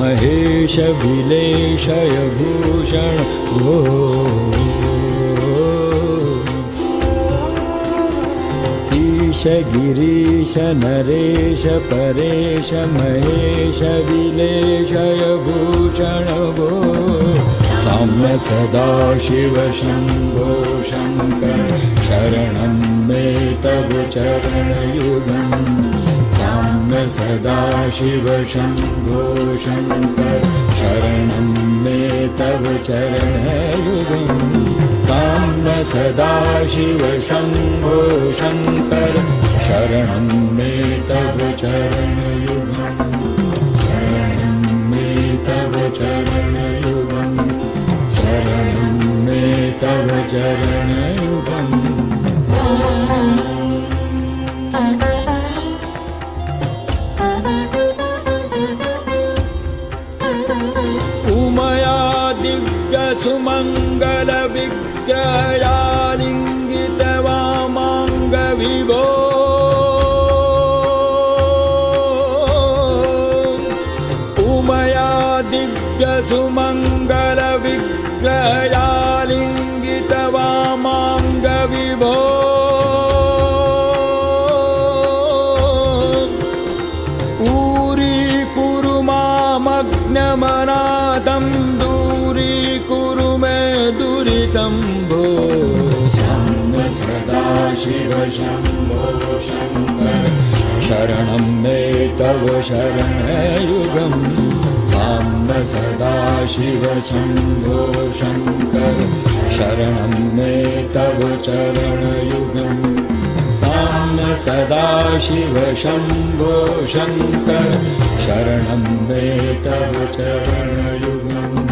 महेश विलेशय भूषण ईश गिरीश नरेश परेश महेश विलेशय भूषण भो साम्य सदा शिव शम्भो शङ्कर शरणं मे तव चरणयुगम् सदा शिव शम्भो शङ्कर शरणं मे तव चरणयुगम् साम्य सदा शिव शम्भो शङ्कर शरणं मे तव चरणयुगम् शरणं मे तव चरणयुगम् शरणं मे तव चरणयुगम् शरणं मे तव शरणयुगम् साम्य सदा शिव शम्भो शङ्कर। शरणं मे तव चरणयुगम् साम्य सदा शिव शम्भो शङ्कर। शरणं मे तव चरणयुगम्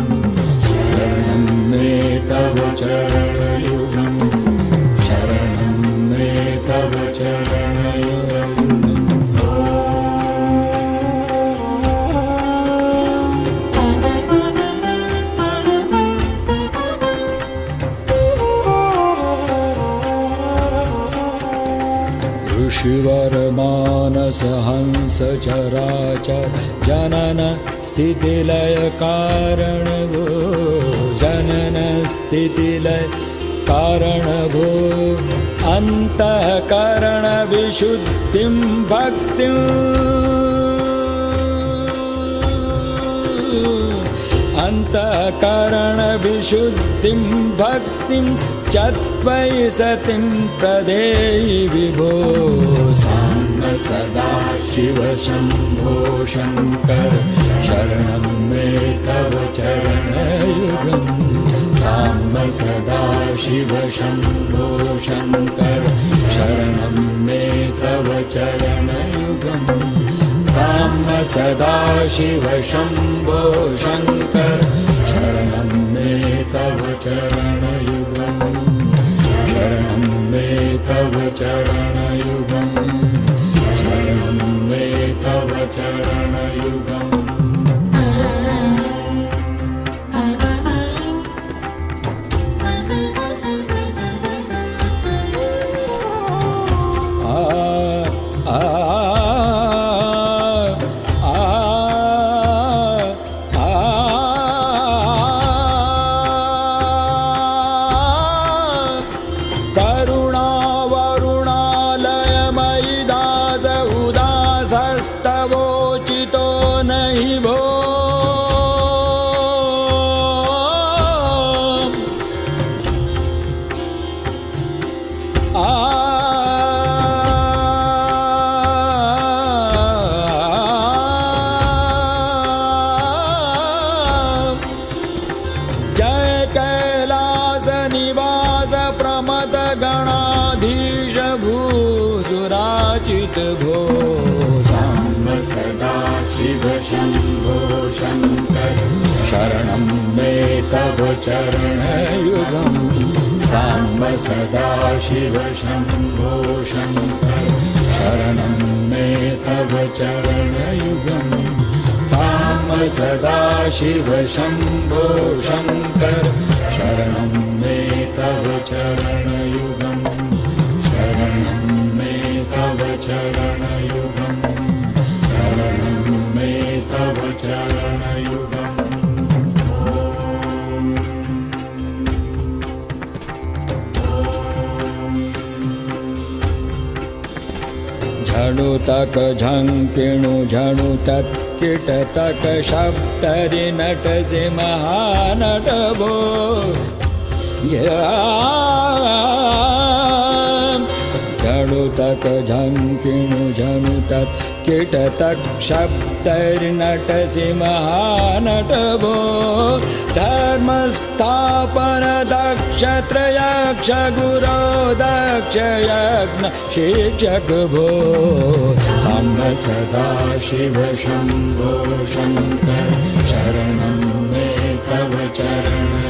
शरणं मे तव चरणयुगम् हंस चराचर जनन स्थितिलय कारण भो जनन स्थितिलय कारण भो अन्तःकरण विशुद्धिं भक्तिम् अन्तःकरणविशुद्धिं भक्तिं च त्वयि सतिं प्रदेयि विभो सदा शिव शम्भो शङ्कर शरणं मे तव चरणयुगम्। साम्य सदा शिव शम्भो शङ्कर शरणं मे तव चरणयुगम्। साम्य सदा शिव शम्भो शङ्कर तव भो साम्ब सदा शिव शम्भो शङ्कर शरणं मे तव चरणयुगम् साम्ब सदा शिव शम्भो शङ्कर। शरणं मे तव चरणयुगम् साम सदा शिव शम्भो शङ्कर। शरणं मे तव चरणयुगम् झणुतक झङ्किणु झणु तत् किटतक शब्दरि नटसि महानट भो झणु तक झङ्किणु झणु तत् किटतक शब्दरि नटसि महानट भो धर्मस्थापन दक्ष त्रयक्ष गुरो दक्ष यज्ञ शिक्षक भो साम्ब सदा शिव शम्भो शङ्कर शरणं मे तव चरणयुगम्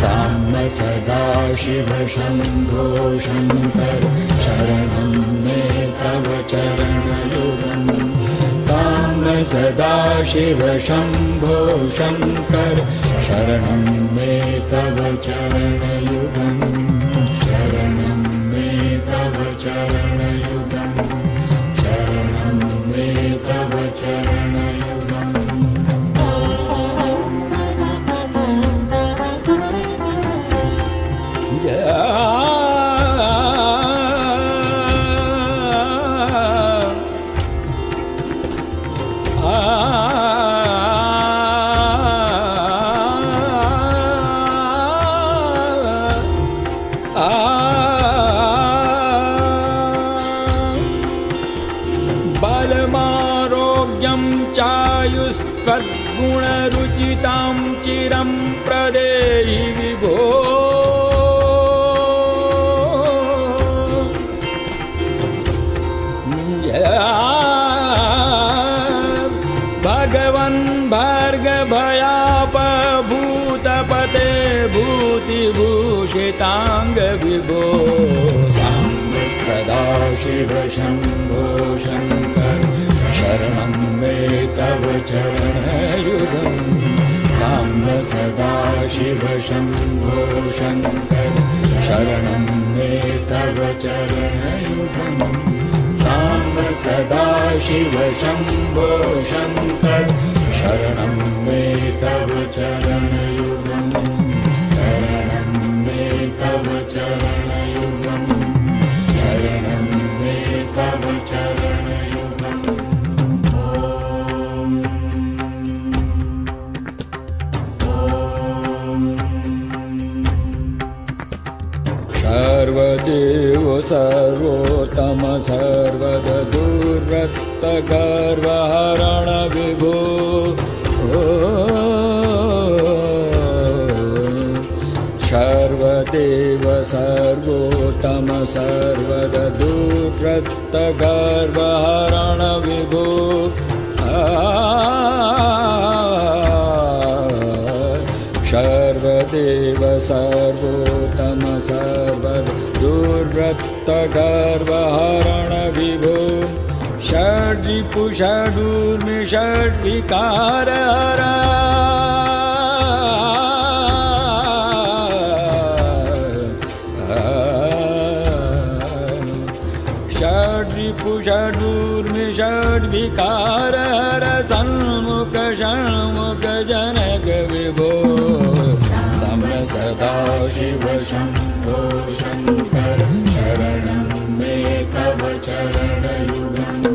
साम्ब सदा शिव शम्भो शङ्कर शरणं मे तव चरणयुगम्। साम्ब सदा शिव शम्भो शङ्कर शरणं मे तव चरणयुगम्। शरणं मे तव चरणयुगम् भूतिभूषिताङ्गविभो सदा शिव शम्भो शङ्कर शरणं मे तव चरणयुगम्। साम्ब सदा शिव शम्भो शङ्कर शरणं मे तव चरणयुगम्। साम्ब सदा शिव शम्भो शङ्कर शरणं मे तव चरणयुगम् सर्वदेव सर्वोत्तम सर्वदुर्रक्तगर्वहरण विभो सर्वदेव सर्वोत्तम सर्वदुर्रक्तगर्वहरण विभो। सर्वदेव सर्वोत्तम सर्वदुर्रक्तगर्वहरण विभो। षड्रिपुषडूर्मि षड्विकार षड्रिपुषडूर्मि षड्विकार सन्मुख षण्मुख जनक विभो सम सदा शिव शम्भो शङ्कर शरणं मे तव चरणयुगम्।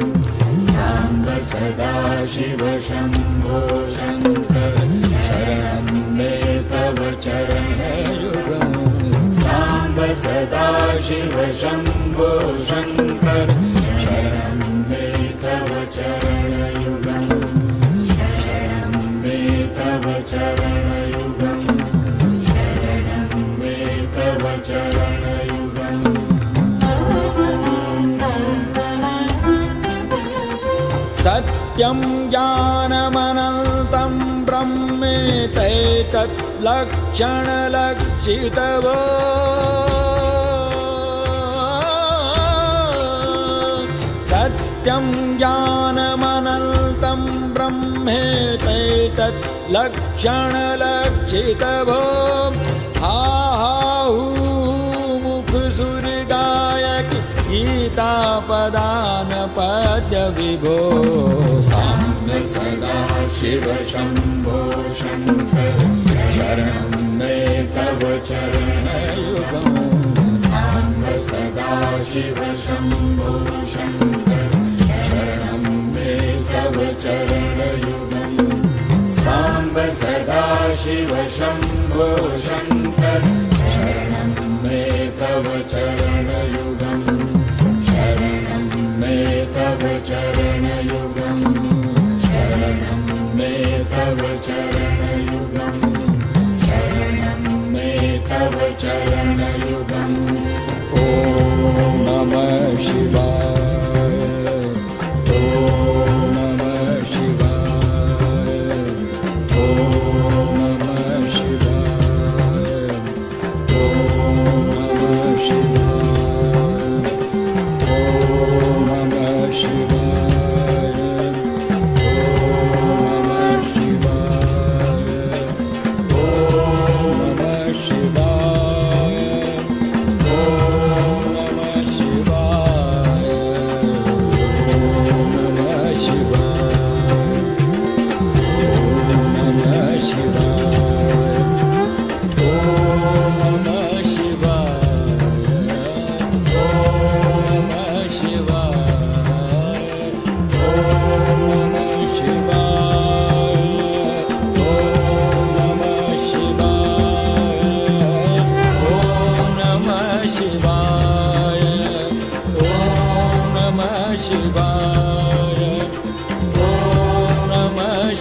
साम्ब सदा शिव शम्भो शङ्कर शरणं मे तव चरणयुगम्। साम्ब सदा शिव शम्भो शङ्कर सत्यं ज्ञानमनन्तं ब्रह्मेतैतत् लक्षणलक्षितवो सत्यं ज्ञानमनन्तं ब्रह्मेतैतत् गीतापदानपद्यविभो साम्य सदा शिव शम्भो शङ्कर शरणं मे तव चरणयुगम्। साम्ब सदा शिव शम्भो शङ्कर शरणं मे तव चरणयुगम्। साम्ब सदा शिव शम्भो शङ्कर शरणं मे तव चरणयुगम् तव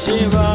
希望。